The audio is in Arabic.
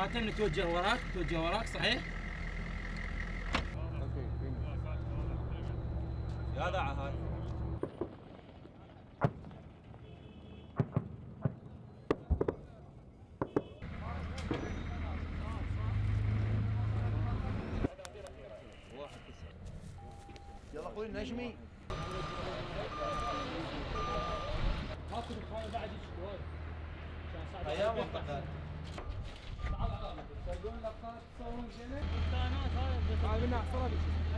خاتم توجه وراك توجه وراك صحيح؟ يا داعة هاي يلا أخوي النجمي ماكو دخان بعد أيام منطقه تلقون لقطات تصورون زينه؟ الثانات هاي هاي من احصرها